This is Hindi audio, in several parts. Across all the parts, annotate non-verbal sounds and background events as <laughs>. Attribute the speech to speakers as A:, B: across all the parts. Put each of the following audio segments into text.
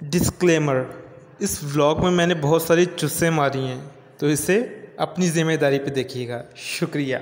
A: डिस्क्लेमर इस व्लॉग में मैंने बहुत सारी चुस्से मारी हैं तो इसे अपनी ज़िम्मेदारी पे देखिएगा। शुक्रिया।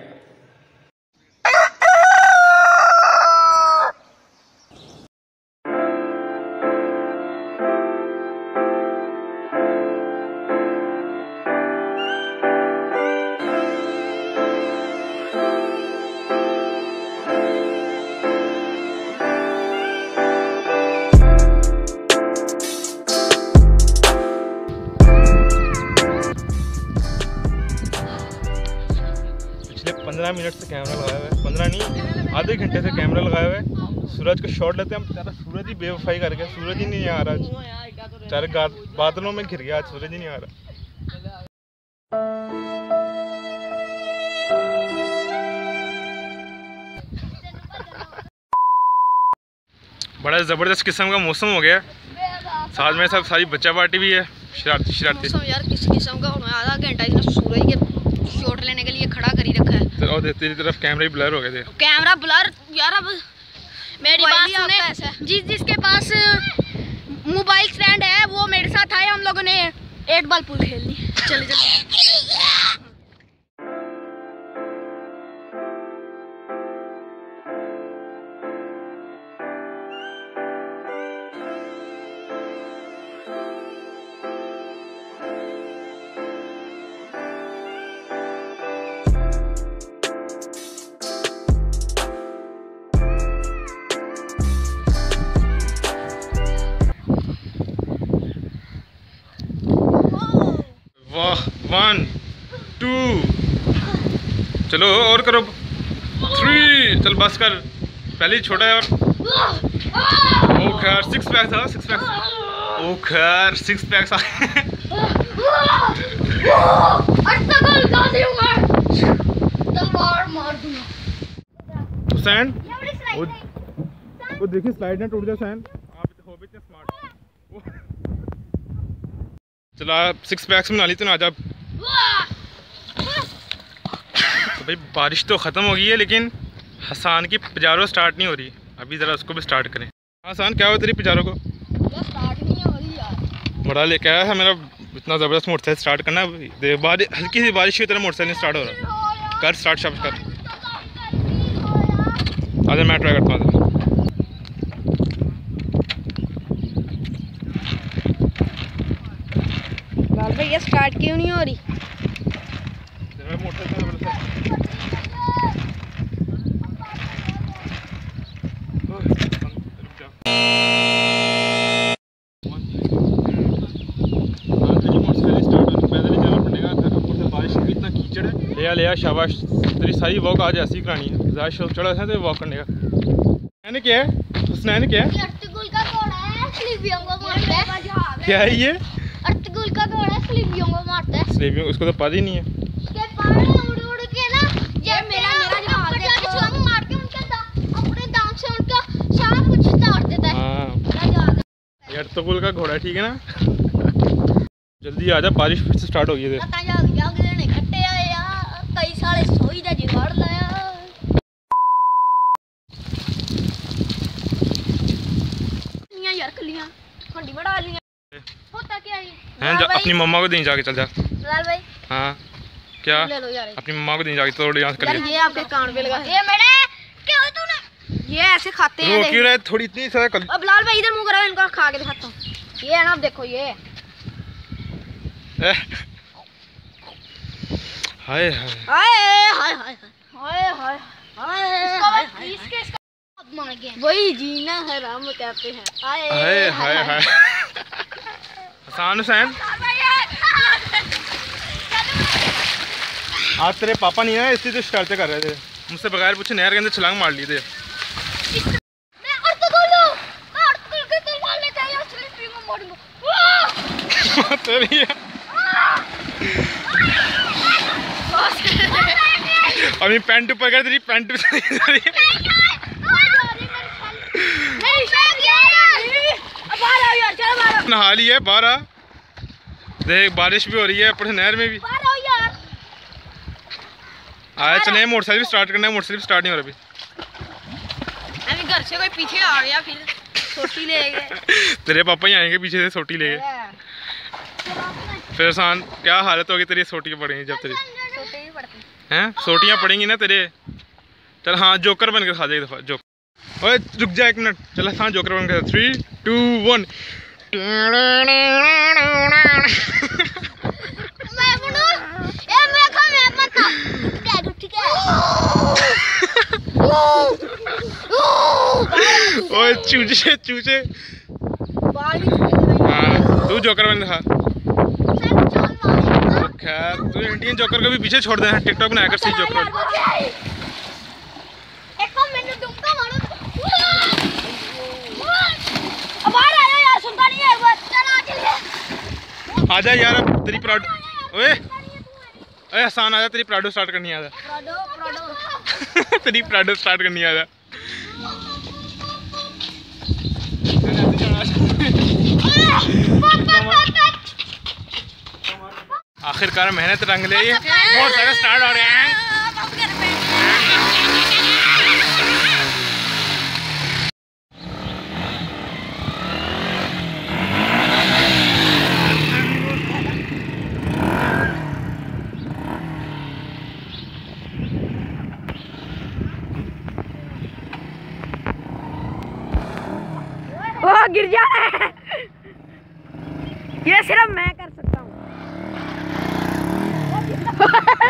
B: पंद्रह मिनट से कैमरा लगाया हुआ है। पंद्रह नहीं, आधे घंटे से कैमरा लगाया हुआ है। सूरज का शॉट लेते हैं हम बेचारा सूरज ही बेवफाई कर गया। सूरज ही नहीं आ रहा आज। बेचारे बादलों में घिर गया आज, सूरज ही नहीं आ रहा। बड़ा ज़बरदस्त किस्म का मौसम हो गया। साथ में सब सारी बच्चा पार्टी भी है, शरारती शरारती।
C: मौसम यार, किस किस्म का होना आधा घंटा सूरज के शॉट लेने के लिए खड़ा करी रखा है।
B: तो और तेरी तरफ़ कैमरे ब्लर हो गए थे।
C: कैमरा ब्लर यार अब
D: मेरी बात सुने जिस जिसके पास मोबाइल स्टैंड है वो मेरे साथ आए हम लोगों ने। एट बॉल पूल खेल ली। चले
B: चले। वन टू चलो और करो। थ्री चल बस कर। पहले ही छोटा है और। ओ खैर सिक्स पैक्स आ सिक्स पैक्स ओ खैर सिक्स पैक्स हुसैन वो वो देखिए स्लाइड ना टूट जाए हुसैन आप हो भी इतने स्मार्ट चलो आप सिक्स पैक्स बना ली तो ना आज आप। तो भाई, बारिश तो ख़त्म हो गई है, लेकिन हसान की पिजारो स्टार्ट नहीं हो रही। अभी ज़रा उसको भी स्टार्ट करें। हाँ हसान, क्या हुआ तेरी पिजारो को?
C: हो
B: बड़ा लेके आया है मेरा, इतना ज़बरदस्त मोटरसाइकिल स्टार्ट करना है। हल्की सी बारिश की तरह मोटरसाइकिल स्टार्ट हो रहा। है कर स्टार्ट शब्द कर। आजा मैं ट्राई करता हूँ
C: लाल भाई ये स्टार्ट क्यों नहीं हो रही?
B: शाबाश। तेरी सारी वॉक आज ऐसी करानी है। ज़्यादा चढ़ा था तो वॉक करने का। मैंने क्या? है हुसनैन क्या? है क्या है ये?
D: अर्तगुल का घोड़ा है स्लीपियों को मारता है।
B: स्लीपियों उसको तो पता ही नहीं है।
D: का
B: घोड़ा ठीक है ना? <laughs> जल्दी आ जा बारिश फिर से स्टार्ट हो गई है।
D: हैं
B: जा अपनी मम्मा को दें जाके चल जा।
D: लाल भाई।
B: हाँ क्या?
D: ले लो यार।
B: अपनी मम्मा को दें जाके तोड़ यहाँ से कर
C: ये आपके कान पे लगा
D: ये मेरे क्या हो तूने
C: ये ऐसे खाते हैं
B: क्यों रहा थोड़ी इतनी सारा कर
C: अब लाल भाई इधर मुँह करो इनको खा के दिखाता हूँ। ये है ना अब देखो ये। <laughs>
D: मार गया।
C: वही जीना हराम कहते हैं। हाय
B: हाय हाय हाय हसान हुसैन। आज तेरे पापा नहीं आए इसलिए तो शरारतें कर रहे थे। मुझसे बगैर पूछे नहर के अंदर छलांग मार ली थे।
D: मैं अर्तुगुल हूँ मैं अर्तुगुल के तलवार लेके आया स्लीपिंग को मारूँगा
B: तेरी है। अभी पैंट ऊपर कर तेरी पैंट है।
D: नहीं
B: ली है बाहर आ। देख बारिश भी हो रही है से नहर में भी। आया चले मोटरसाइकिल भी स्टार्ट करना है मोटरसाइकिल स्टार्ट नहीं हो रहा अभी।
C: अभी घर से कोई पीछे आ गया फिर छोटी ले गए। <laughs>
B: तेरे पापा ही आएँगे पीछे से सोटी ले गए। फिर आसान क्या हालत होगी तेरी सोटियाँ पड़ेंगी जब तेरी
C: ही।
B: हैं? सोटियाँ पड़ेंगी ना तेरे। चल हाँ जोकर बन के खा जाए दफ़ा जोकर ओए रुक जा एक मिनट। चल हाँ जोकर बन के थ्री टू वन
D: मैं बनू? ए मैं खा मैं मत ठीक ठीक
B: ओए चूचे चूचे।
C: हैं।
B: तू जोकर बन खा खैर तू इंडियन जोकर को भी पीछे छोड़ दे टिकटॉक बनाया कर सही जोकर
D: आ है यार आ
B: आजा अब तेरी प्राडो ओए। ओए आसान आजा तेरी प्राडो स्टार्ट करनी आजा
C: प्राडो प्राडो
B: तेरी प्राडो स्टार्ट करनी आजा <laughs> आखिरकार मेहनत रंग ले। बहुत स्टार्ट हो। रहे हैं।
C: गिर जा रहा है। ये सिर्फ़ मैं कर सकता हूँ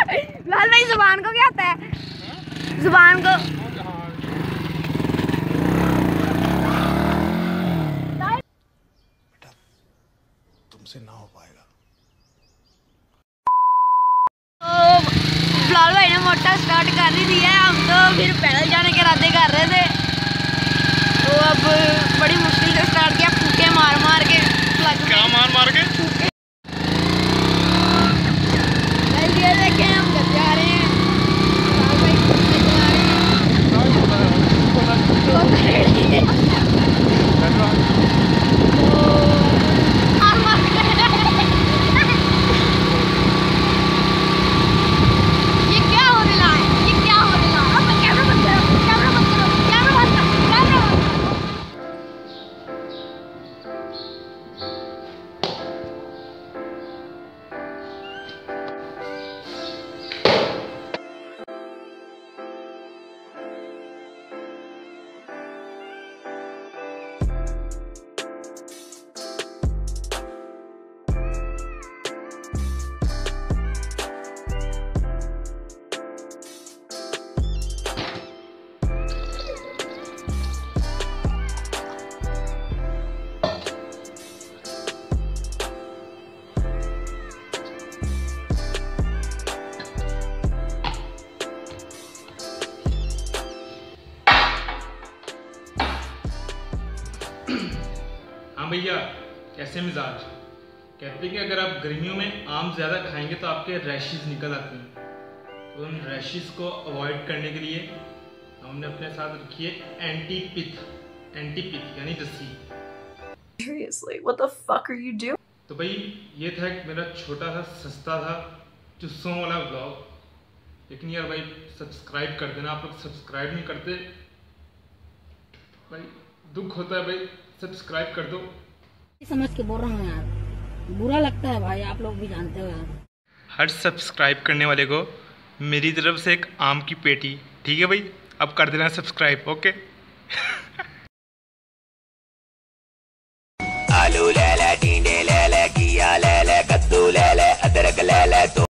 C: लाल भाई ज़ुबान को क्या होता है? ज़ुबान को लाल भाई ने मोटा स्टार्ट कर ही दिया है। हम तो फिर पैदल जाने के इरादे कर रहे थे। तो अब बड़ी मुश्किल से स्टार्ट किया फूके मार मार के।
B: क्या मार मार के?
A: हाँ भैया कैसे मिजाज? कहते हैं कि अगर आप गर्मियों में आम ज़्यादा खाएँगे तो आपके रैशेज निकल आते हैं। तो उन रैशेज को अवॉइड करने के लिए हमने अपने साथ रखी है एंटी पिथ एंटी पिथ यानी दस्सी
E: Seriously, what the fuck are you doing?
A: तो भाई ये था एक मेरा छोटा सा सस्ता था चुस्सों वाला ब्लॉग लेकिन यार भाई सब्सक्राइब कर देना आप लोग सब्सक्राइब नहीं करते। भाई दुख होता है भाई। सब्सक्राइब कर दो।
F: समझ के बोल रहा हूँ यार। बुरा लगता है भाई आप लोग भी जानते हो यार।
A: हर सब्सक्राइब करने वाले को मेरी तरफ़ से एक आम की पेटी। ठीक है भाई? अब कर देना सब्सक्राइब ओके?
G: आलू ले ले टींडे ले ले किया ले ले कद्दू ले ले अदरक ले ले तो